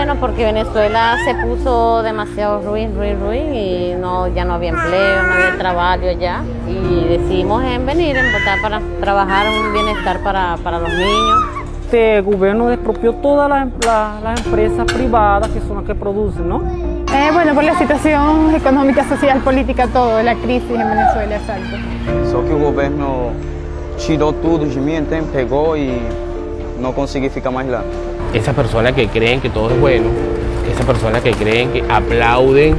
bueno porque Venezuela se puso demasiado ruin, ruin, ruin y no, ya no había empleo, no había trabajo ya y decidimos en venir, en votar para trabajar un bienestar para, para los niños. Este gobierno despropió todas las, las, las empresas privadas que son las que producen, ¿no? Eh, bueno, por la situación económica, social, política, todo, la crisis en Venezuela, exacto. Só que o governo tirou tudo de mim, então pegou e não consegui ficar mais lá. Esas personas que creen que todo es bueno, esas personas que creen que aplauden,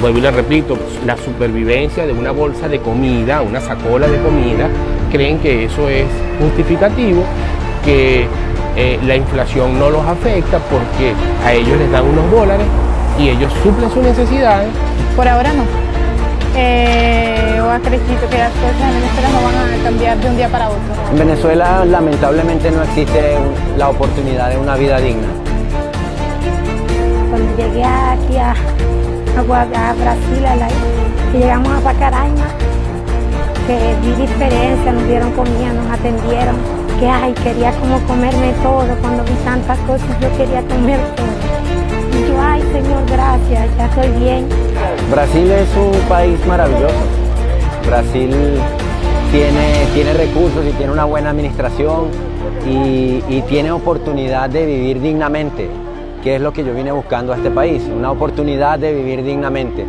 vuelvo y le repito, la supervivencia de una bolsa de comida, una sacola de comida, creen que eso es justificativo, que eh, la inflación no los afecta porque a ellos les dan unos dólares y ellos suplen sus necesidades. Por ahora no. Eh, yo acredito que las cosas en Venezuela no van a cambiar de un día para otro. En Venezuela lamentablemente no existe la oportunidad de una vida digna. Cuando llegué aquí a, a, Brasil, a la- que llegamos a Pacaraima, que vi diferencia, nos dieron comida, nos atendieron, que ay, quería como comerme todo, cuando vi tantas cosas yo quería comer todo. Y yo, ay Señor, gracias, ya estoy bien. Brasil es un país maravilloso. Brasil tiene, tiene recursos y tiene una buena administración y, y tiene oportunidad de vivir dignamente, que es lo que yo vine buscando a este país, una oportunidad de vivir dignamente.